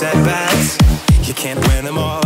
setbacks. You can't win them all.